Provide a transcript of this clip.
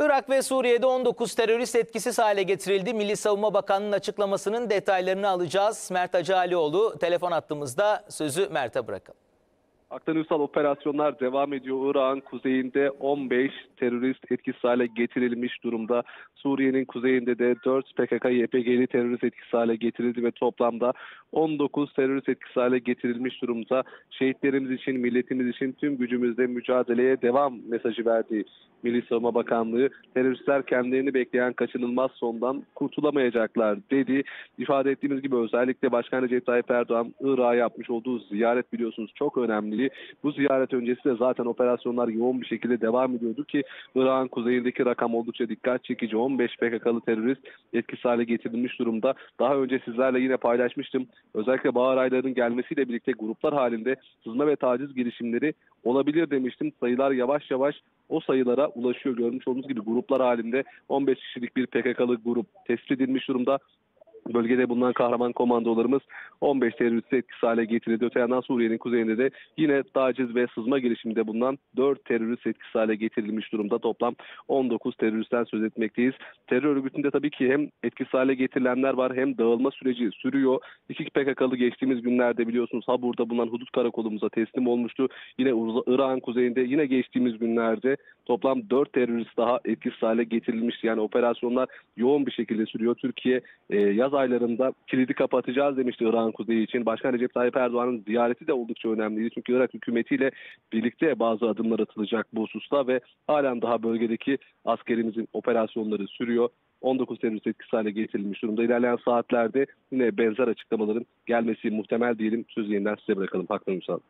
Irak ve Suriye'de 19 terörist etkisiz hale getirildi. Milli Savunma Bakanı'nın açıklamasının detaylarını alacağız. Mert Hacıalioğlu telefon attığımızda sözü Mert'e bırakalım. Aktan Ünsal operasyonlar devam ediyor. Irak'ın kuzeyinde 15 terörist etkisiz hale getirilmiş durumda. Suriye'nin kuzeyinde de 4 PKK-YPG'li terörist etkisiz hale getirildi ve toplamda 19 terörist etkisiz hale getirilmiş durumda. Şehitlerimiz için, milletimiz için tüm gücümüzle mücadeleye devam mesajı verdi Milli Savunma Bakanlığı. Teröristler kendilerini bekleyen kaçınılmaz sondan kurtulamayacaklar dedi. İfade ettiğimiz gibi özellikle Başkan Recep Tayyip Erdoğan Irak'a yapmış olduğu ziyaret biliyorsunuz çok önemli. Bu ziyaret öncesi de zaten operasyonlar yoğun bir şekilde devam ediyordu ki Irak'ın kuzeyindeki rakam oldukça dikkat çekici. 15 PKK'lı terörist etkisiz hale getirilmiş durumda. Daha önce sizlerle yine paylaşmıştım. Özellikle bahar aylarının gelmesiyle birlikte gruplar halinde sızma ve taciz girişimleri olabilir demiştim. Sayılar yavaş yavaş o sayılara ulaşıyor. Görmüş olduğunuz gibi gruplar halinde 15 kişilik bir PKK'lı grup tespit edilmiş durumda. Bölgede bulunan kahraman komandolarımız 15 teröristi etkisiz hale getirildi. Öte yandan Suriye'nin kuzeyinde de yine taciz ve sızma girişiminde bulunan 4 terörist etkisiz hale getirilmiş durumda. Toplam 19 teröristten söz etmekteyiz. Terör örgütünde tabii ki hem etkisiz hale getirilenler var hem dağılma süreci sürüyor. İki PKK'lı geçtiğimiz günlerde biliyorsunuz Habur'da bulunan hudut karakolumuza teslim olmuştu. Yine Irak'ın kuzeyinde yine geçtiğimiz günlerde toplam 4 terörist daha etkisiz hale getirilmişti. Yani operasyonlar yoğun bir şekilde sürüyor. Türkiye e, yaz aylarında kilidi kapatacağız demişti Irak'ın kuzeyi için. Başkan Recep Tayyip Erdoğan'ın ziyareti de oldukça önemliydi. Çünkü Irak hükümetiyle birlikte bazı adımlar atılacak bu hususta ve halen daha bölgedeki askerimizin operasyonları sürüyor. 19 terörist etkisiz hale getirilmiş durumda. İlerleyen saatlerde yine benzer açıklamaların gelmesi muhtemel diyelim. Sözü yeniden size bırakalım. Haklı Müsaade.